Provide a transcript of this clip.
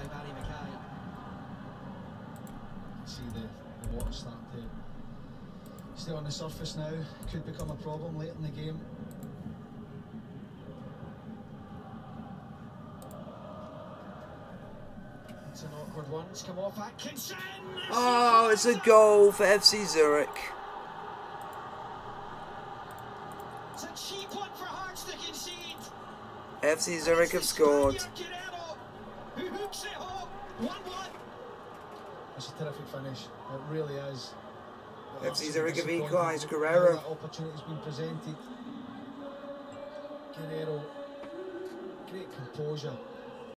by Barrie McKay. See the, the water start to stay on the surface now. Could become a problem late in the game. It's an awkward one. It's come off Atkinson. Oh, it's a goal for FC Zurich. It's a cheap one for Hearts to concede. FC Zurich have scored. Hooks it home. 1-1. It's a terrific finish. It really is. Zurich have Disappointing equalised. how Guerrero. That opportunity's been presented. Guerrero, great composure.